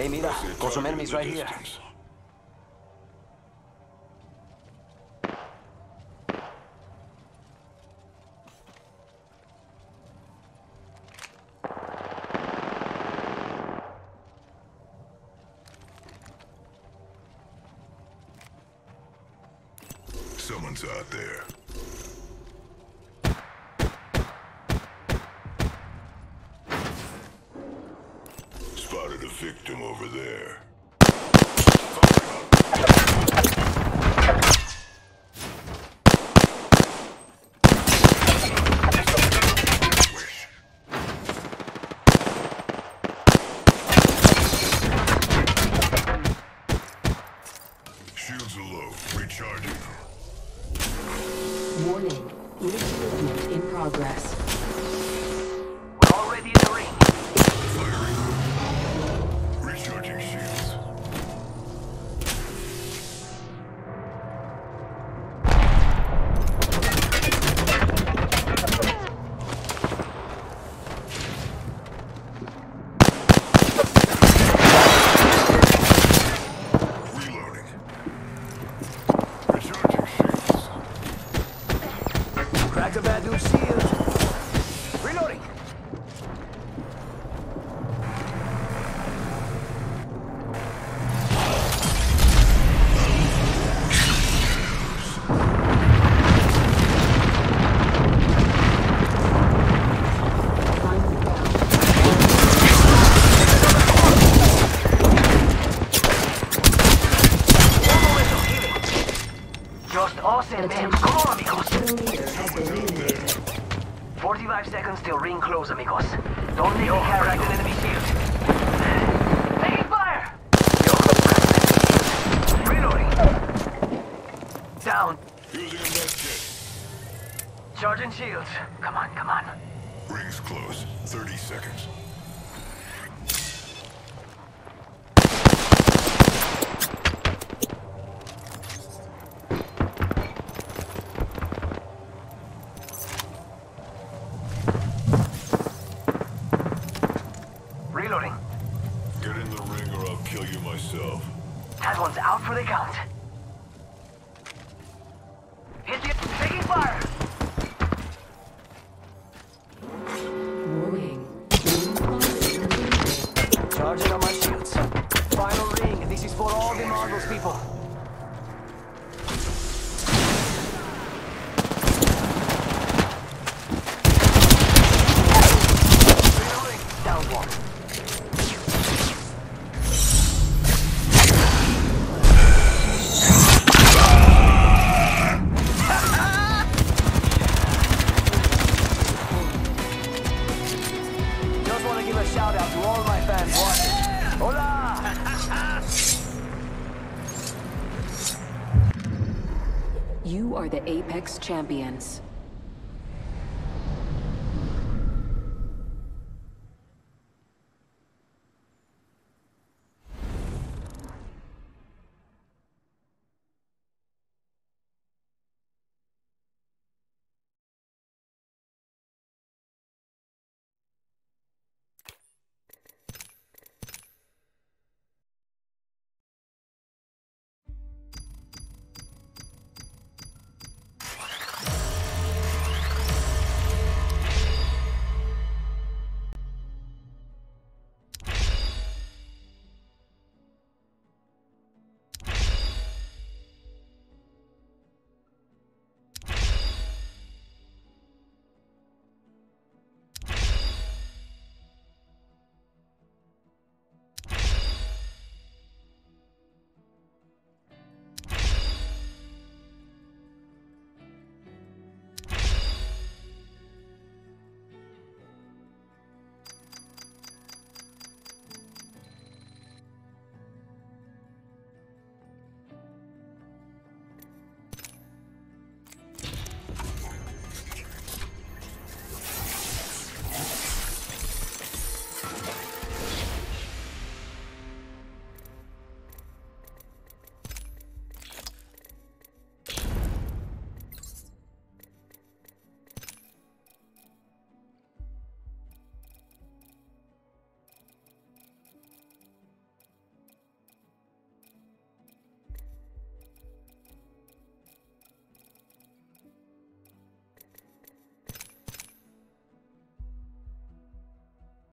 Hey, mira, got some enemies right here. Someone's out there. Victim over there. Shields are low. Recharging. Warning. Movement in progress. Bad shield. Just us and them. Come on, amigos. The leader has been eliminated. 45 seconds till ring close, amigos. Don't let me counteract an enemy shield. Taking fire! Reloading. Down. Charging shields. Come on, come on. Rings close. 30 seconds. In the ring or I'll kill you myself. That one's out for the count. Hit the... Taking fire! Shout out to all my fans watching. Hola! You are the Apex champions.